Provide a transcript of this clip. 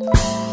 you